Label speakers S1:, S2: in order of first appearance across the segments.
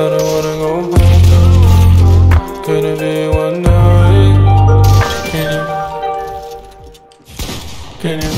S1: I don't wanna go back. Could it be one night? Can you? Can you?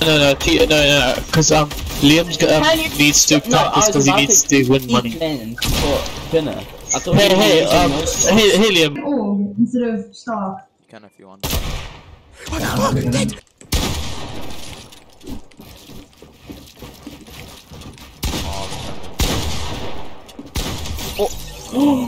S2: No, no, no, no, no, because um, Liam's um, needs to practice because he needs to, to win money.
S3: Men for dinner. I thought hey, hey, um, hey,
S2: hey, Liam.
S4: Oh, instead of star. You
S5: can if you want.
S4: What the fuck? Dead.
S5: Oh.